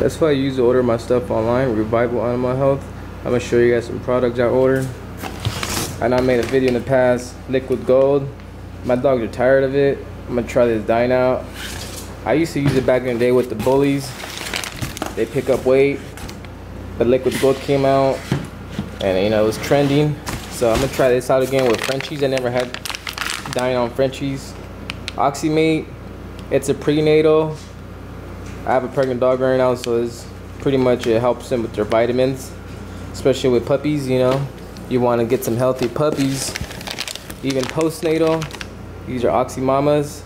That's why I use to order my stuff online, Revival Animal Health. I'm gonna show you guys some products I ordered. And I made a video in the past, liquid gold. My dogs are tired of it. I'm gonna try this Dyne out. I used to use it back in the day with the bullies. They pick up weight. The liquid gold came out and you know it was trending. So I'm gonna try this out again with Frenchies. I never had Dyne on Frenchies. Oxy Mate, it's a prenatal I have a pregnant dog right now, so it's pretty much it helps them with their vitamins, especially with puppies. You know, you want to get some healthy puppies. Even postnatal, these are Oxymamas.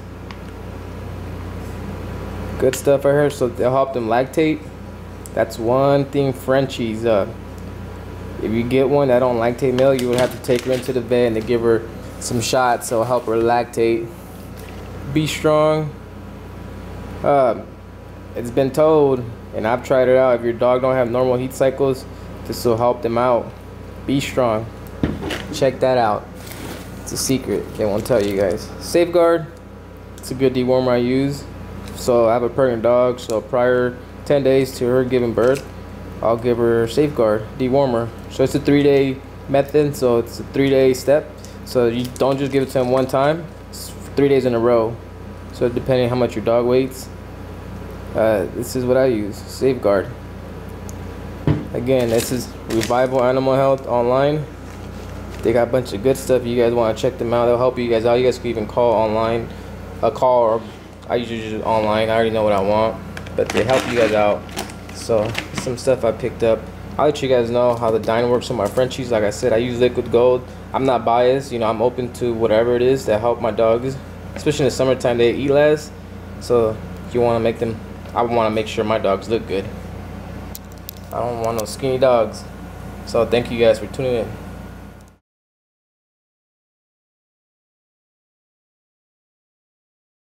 Good stuff I heard, so they'll help them lactate. That's one thing Frenchies. Uh, if you get one that don't lactate milk, you would have to take her into the vet and give her some shots, so help her lactate. B Strong. Uh, it's been told, and I've tried it out, if your dog don't have normal heat cycles, this will help them out. B Strong. Check that out. It's a secret. They won't tell you guys. Safeguard. It's a good dewormer I use. So I have a pregnant dog, so prior 10 days to her giving birth, I'll give her Safeguard dewormer. So it's a three-day method, so it's a three-day step. So you don't just give it to him one time. It's three days in a row. So depending how much your dog weighs, uh, this is what I use Safeguard. Again this is Revival Animal Health online. They got a bunch of good stuff. You guys want to check them out. They'll help you guys out. You guys can even call online a call or I usually just online. I already know what I want but they help you guys out. So some stuff I picked up. I'll let you guys know how the Dyne works with my Frenchies. Like I said I use liquid gold. I'm not biased. You know I'm open to whatever it is that help my dogs especially in the summertime. They eat less. So if you want to make them I want to make sure my dogs look good. I don't want no skinny dogs. So thank you guys for tuning in.